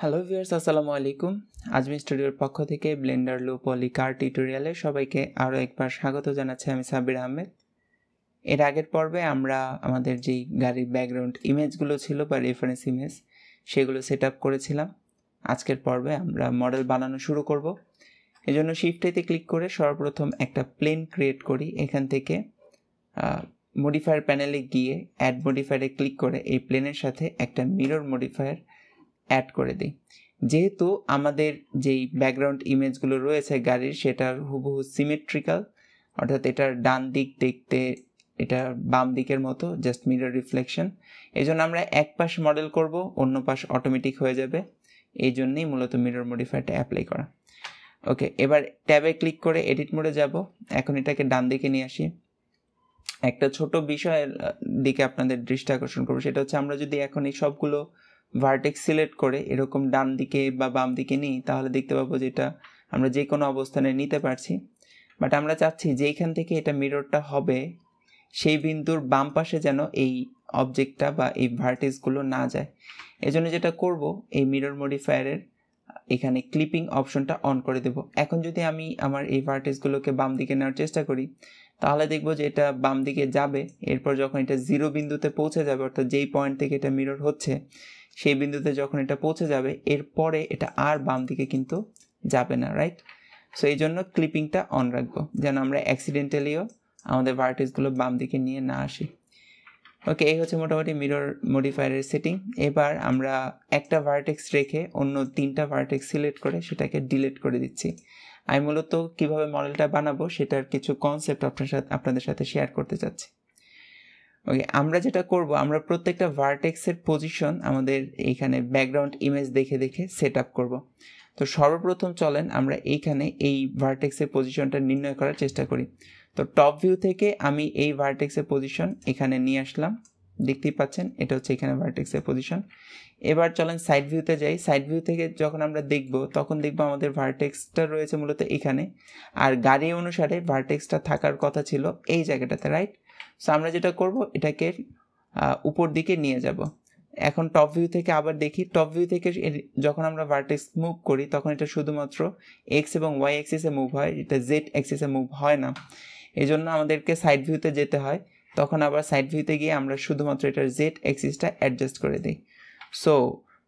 Hello viewers আসসালামু আলাইকুম। আজমি স্টুডিওর পক্ষ থেকে ব্লেন্ডার লো পলি কার টিউটোরিয়ালে সবাইকে আরও একবার স্বাগত জানাচ্ছি আমি সাবির আহমেদ। এর আগের পর্বে আমরা আমাদের যেই গাড়ির ব্যাকগ্রাউন্ড ইমেজগুলো ছিল বা রেফারেন্স ইমেজ সেগুলো সেট আপ করেছিলাম। আজকের পর্বে আমরা মডেল বানানো শুরু করব। এজন্য শিফটেতে ক্লিক করে সর্বপ্রথম একটা প্লেন ক্রিয়েট করি। এখান থেকে মডিফায়ার প্যানেলে গিয়ে অ্যাড মডিফায়ারে ক্লিক করে এই প্লেনের সাথে একটা মিরর মডিফায়ার অ্যাড করে দিই। যেহেতু আমাদের যেই ব্যাকগ্রাউন্ড ইমেজগুলো রয়েছে গাড়ির, সেটার হুবহু সিমেট্রিক্যাল অর্থাৎ এটার ডান দিক দেখতে এটা বাম দিকের মতো জাস্ট মিরর রিফ্লেকশন এই জন্য আমরা এক পাশ মডেল করব, অন্য পাশ অটোমেটিক হয়ে যাবে। এই জন্যেই মূলত মিরর মডিফায়ারটা অ্যাপ্লাই করা। ওকে এবার ট্যাবে ক্লিক করে এডিট মোডে যাব। এখন এটাকে ডান দিকে নিয়ে আসি। একটা ছোট বিষয়ের দিকে আপনাদের দৃষ্টি আকর্ষণ করব, সেটা হচ্ছে আমরা যদি এখন এই সবগুলো ভার্টেক্স সিলেক্ট করে এরকম ডান দিকে বা বাম দিকে নিই, তাহলে দেখতে পাবো যে এটা আমরা যে কোনো অবস্থানে নিতে পারছি। বাট আমরা চাচ্ছি যেইখান থেকে এটা মিররটা হবে, সেই বিন্দুর বাম পাশে যেন এই অবজেক্টটা বা এই ভার্টেক্সগুলো না যায়। এজন্য যেটা করব, এই মিরর মডিফায়ারের এখানে ক্লিপিং অপশনটা অন করে দেব। এখন যদি আমি আমার এই ভার্টেক্সগুলোকে বাম দিকে নেওয়ার চেষ্টা করি, তাহলে দেখব যে এটা বাম দিকে যাবে। এরপর যখন এটা জিরো বিন্দুতে পৌঁছে যাবে, অর্থাৎ যেই পয়েন্ট থেকে এটা মিরর হচ্ছে সেই বিন্দুতে যখন এটা পৌঁছে যাবে এরপরে এটা আর বাম দিকে কিন্তু যাবে না রাইট সো এই জন্য ক্লিপিংটা অন রাখব। যেন আমরা অ্যাক্সিডেন্টালিও আমাদের ভার্টেক্সগুলো বাম দিকে নিয়ে না আসি। ওকে এই হচ্ছে মোটামুটি মিরর মডিফায়ারের সেটিং এবার আমরা একটা ভার্টেক্স রেখে অন্য তিনটা ভার্টেক্স সিলেক্ট করে সেটাকে ডিলিট করে দিচ্ছি। আমি মূলত কীভাবে মডেলটা বানাবো সেটার কিছু কনসেপ্ট আপনার সাথে, আপনাদের সাথে শেয়ার করতে চাচ্ছি। ওকে আমরা যেটা করব, আমরা প্রত্যেকটা ভার্টেক্সের পজিশন আমাদের এইখানে ব্যাকগ্রাউন্ড ইমেজ দেখে দেখে সেট আপ করব। তো সর্বপ্রথম চলেন, আমরা এইখানে এই ভার্টেক্সের পজিশনটা নির্ণয় করার চেষ্টা করি। তো টপ ভিউ থেকে আমি এই ভার্টেক্সের পজিশন এখানে নিয়ে আসলাম। দেখতেই পাচ্ছেন, এটা হচ্ছে এখানে ভার্টেক্সের পজিশন এবার চলেন সাইড ভিউতে যাই। সাইড ভিউ থেকে যখন আমরা দেখব, তখন দেখব আমাদের ভার্টেক্সটা রয়েছে মূলত এখানে। আর গাড়ি অনুসারে ভার্টেক্সটা থাকার কথা ছিল এই জায়গাটাতে রাইট সো আমরা যেটা করব, এটাকে উপর দিকে নিয়ে যাব। এখন টপ ভিউ থেকে আবার দেখি। টপ ভিউ থেকে যখন আমরা ভার্টেক্স মুভ করি, তখন এটা শুধুমাত্র এক্স এবং ওয়াই অ্যাক্সিসে মুভ হয়। এটা জেড অ্যাক্সিসে মুভ হয় না। এই জন্য আমাদেরকে সাইড ভিউতে যেতে হয়। তখন আবার সাইড ভিউতে গিয়ে আমরা শুধুমাত্র এটার জেড অ্যাক্সিসটা অ্যাডজাস্ট করে দিই। সো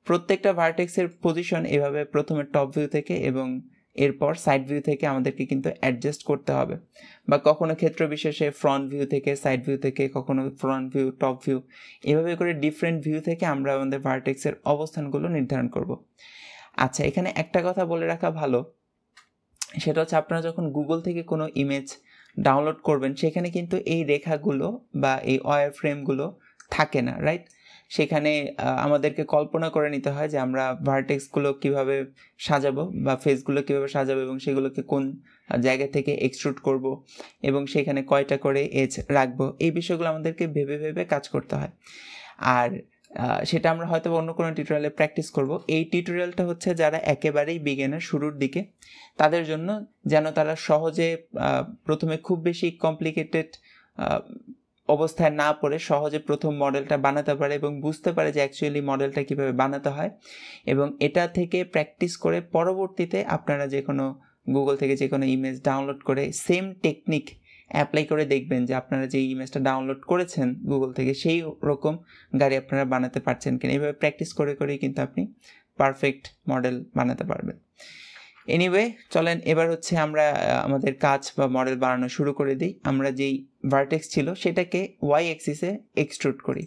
প্রত্যেকটা ভার্টেক্সের পজিশন এভাবে প্রথমে টপ ভিউ থেকে এবং এরপর সাইড ভিউ থেকে আমাদেরকে কিন্তু অ্যাডজাস্ট করতে হবে। বা কখনো ক্ষেত্র বিশেষে ফ্রন্ট ভিউ থেকে সাইড ভিউ থেকে, কখনো ফ্রন্ট ভিউ টপ ভিউ এভাবে করে ডিফারেন্ট ভিউ থেকে আমরা আমাদের ভার্টেক্সের অবস্থানগুলো নির্ধারণ করব। আচ্ছা এখানে একটা কথা বলে রাখা ভালো। সেটা হচ্ছে আপনারা যখন গুগল থেকে কোনো ইমেজ ডাউনলোড করবেন, সেখানে কিন্তু এই রেখাগুলো বা এই ওয়ার ফ্রেমগুলো থাকে না রাইট সেখানে আমাদেরকে কল্পনা করে নিতে হয় যে আমরা ভার্টেক্সগুলো কীভাবে সাজাবো বা ফেসগুলো কীভাবে সাজাবো এবং সেগুলোকে কোন জায়গা থেকে এক্সট্রুড করব এবং সেখানে কয়টা করে এজ রাখব, এই বিষয়গুলো আমাদেরকে ভেবে ভেবে কাজ করতে হয়। আর সেটা আমরা হয়তো অন্য কোনো টিউটোরিয়ালে প্র্যাকটিস করব। এই টিউটোরিয়ালটা হচ্ছে যারা একেবারেই বিজ্ঞানের শুরুর দিকে, তাদের জন্য যেন তারা সহজে প্রথমে খুব বেশি কমপ্লিকেটেড অবস্থায় না পড়ে সহজে প্রথম মডেলটা বানাতে পারে এবং বুঝতে পারে যে অ্যাকচুয়ালি মডেলটা কীভাবে বানাতে হয়। এবং এটা থেকে প্র্যাকটিস করে পরবর্তীতে আপনারা যে কোনো গুগল থেকে যে কোনো ইমেজ ডাউনলোড করে সেম টেকনিক অ্যাপ্লাই করে দেখবেন যে আপনারা যে ইমেজটা ডাউনলোড করেছেন গুগল থেকে সেই রকম গাড়ি আপনারা বানাতে পারছেন কিনা। এইভাবে প্র্যাকটিস করে করেই কিন্তু আপনি পারফেক্ট মডেল বানাতে পারবেন। এনিওয়ে চলেন, এবার হচ্ছে আমরা আমাদের কাজ বা মডেল বানানো শুরু করে দিই। আমরা যেই ভার্টেক্স ছিল সেটাকে ওয়াই এক্সিসে এক্সট্রুড করি।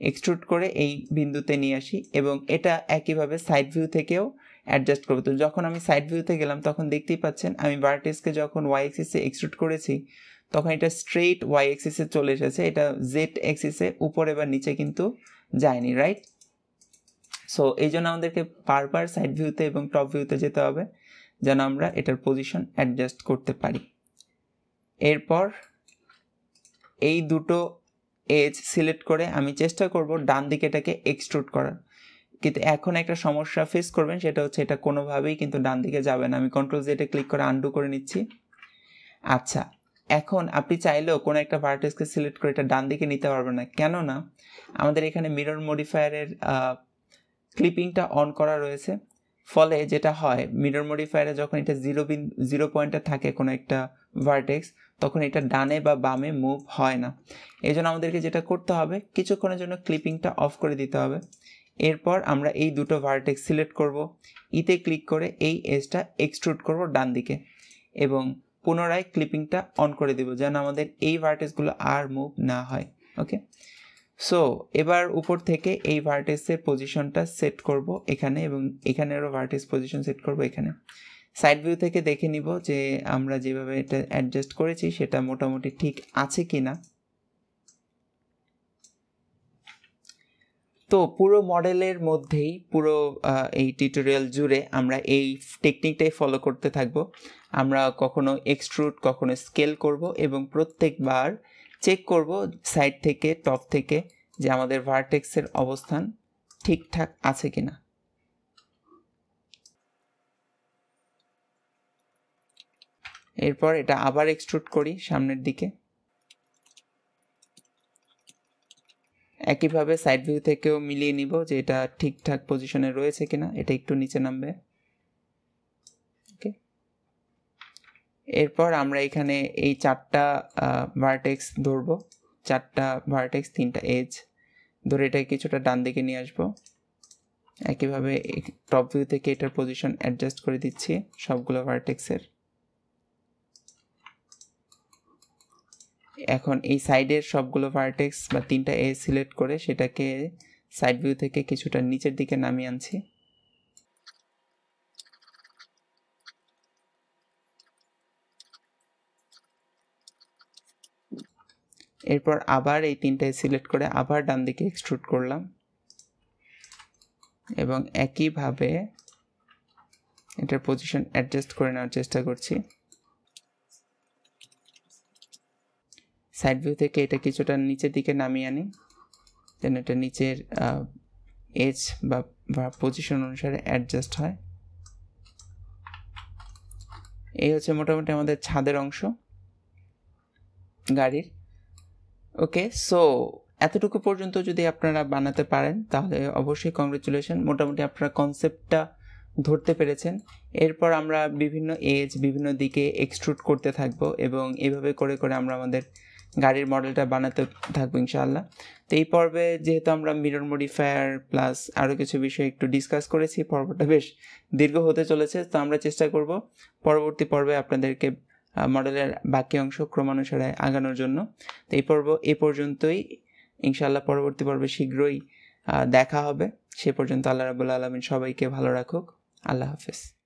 এক্সট্রুড করে এই বিন্দুতে নিয়ে আসি এবং এটা একইভাবে সাইড ভিউ থেকেও অ্যাডজাস্ট করব। তো যখন আমি সাইড ভিউতে গেলাম, তখন দেখতেই পাচ্ছেন আমি ভার্টেক্সকে যখন ওয়াই এক্সিসে এক্সট্রুড করেছি, তখন এটা স্ট্রেইট ওয়াই এক্সিসে চলে এসেছে। এটা জেড এক্সিসে উপরে বা নিচে কিন্তু যায়নি রাইট সো এই জন্য আমাদেরকে বারবার সাইড ভিউতে এবং টপ ভিউতে যেতে হবে। যেন আমরা এটার পজিশন অ্যাডজাস্ট করতে পারি। এরপর এই দুটো এজ সিলেক্ট করে আমি চেষ্টা করব ডান দিকে এটাকে এক্সট্রুড করার। কিন্তু এখন একটা সমস্যা ফেস করবেন, সেটা হচ্ছে এটা কোনোভাবেই কিন্তু ডান দিকে যাবে না। আমি কন্ট্রোল জেটে ক্লিক করে আন্ডু করে নিচ্ছি। আচ্ছা এখন আপনি চাইলেও কোনো একটা ভার্টেক্সকে সিলেক্ট করে এটা ডান দিকে নিতে পারবেন না। কেননা আমাদের এখানে মিরর মডিফায়ারের ক্লিপিংটা অন করা রয়েছে। ফলে যেটা হয় মিরর মডিফায়ারে যখন এটা জিরো বিন জিরো পয়েন্টে থাকে কোনো একটা ভার্টেক্স তখন এটা ডানে বা বামে মুভ হয় না। এই জন্য আমাদেরকে যেটা করতে হবে, কিছুক্ষণের জন্য ক্লিপিংটা অফ করে দিতে হবে। এরপর আমরা এই দুটো ভার্টেক্স সিলেক্ট করব। ইতে ক্লিক করে এই এজটা এক্সট্রুড করব ডান দিকে এবং পুনরায় ক্লিপিংটা অন করে দেব যেন আমাদের এই ভার্টেক্সগুলো আর মুভ না হয় ওকে সো এবার উপর থেকে এই ভার্টেক্সের পজিশনটা সেট করব এখানে এবং এখানেরও ভার্টেক্স পজিশন সেট করব এখানে। সাইড ভিউ থেকে দেখে নিব যে আমরা যেভাবে এটা অ্যাডজাস্ট করেছি সেটা মোটামুটি ঠিক আছে কি না তো পুরো মডেলের মধ্যেই পুরো এই টিউটোরিয়াল জুড়ে আমরা এই টেকনিকটাই ফলো করতে থাকব। আমরা কখনো এক্সট্রুড কখনো স্কেল করব এবং প্রত্যেকবার চেক করব সাইড থেকে টপ থেকে, যে আমাদের ভার্টেক্সের অবস্থান ঠিকঠাক আছে কিনা। এরপর এটা আবার এক্সট্রুড করি সামনের দিকে। একইভাবে সাইড ভিউ থেকেও মিলিয়ে নিব যে এটা ঠিকঠাক পজিশনে রয়েছে কিনা, এটা একটু নিচে নামবে ওকে এরপর আমরা এখানে এই চারটা ভার্টেক্স ধরবো। চারটা ভার্টেক্স তিনটা এজ ধরে এটা কিছুটা ডান দিকে নিয়ে আসব। একইভাবে টপ ভিউ থেকে এটার পজিশন অ্যাডজাস্ট করে দিচ্ছি সবগুলো ভার্টেক্সের এখন এই সাইডের সবগুলো ভার্টেক্স বা তিনটা এ সিলেক্ট করে সেটাকে সাইড ভিউ থেকে কিছুটা নিচের দিকে নামিয়ে আনছি। এরপর আবার এই তিনটায় সিলেক্ট করে আবার ডান দিকে এক্সট্রুড করলাম। এবং একইভাবে এটার পজিশন অ্যাডজাস্ট করে নেওয়ার চেষ্টা করছি। সাইড ভিউ থেকে এটা কিছুটা নিচের দিকে নামিয়ে আনি। দেন এটা নিচের এজ বা পজিশন অনুসারে অ্যাডজাস্ট হয়। এই হচ্ছে মোটামুটি আমাদের ছাদের অংশ। গাড়ির ওকে সো এতটুকু পর্যন্ত যদি আপনারা বানাতে পারেন, তাহলে অবশ্যই কংগ্রেচুলেশন মোটামুটি আপনারা কনসেপ্টটা ধরতে পেরেছেন। এরপর আমরা বিভিন্ন এজ বিভিন্ন দিকে এক্সট্রুড করতে থাকব এবং এভাবে করে করে আমরা আমাদের গাড়ির মডেলটা বানাতে থাকব ইনশাআল্লাহ। তো এই পর্বে যেহেতু আমরা মিরর মডিফায়ার প্লাস আরও কিছু বিষয় একটু ডিসকাস করেছি, পর্বটা বেশ দীর্ঘ হতে চলেছে, তো আমরা চেষ্টা করব। পরবর্তী পর্বে আপনাদেরকে মডেলের বাকি অংশ ক্রমানুসারে আগানোর জন্য। তো এই পর্ব, এ পর্যন্তই। ইনশাআল্লাহ পরবর্তী পর্বে শীঘ্রই দেখা হবে। সে পর্যন্ত আল্লাহ রাবুল্লা আলমিন সবাইকে ভালো রাখুক। আল্লাহ হাফেজ।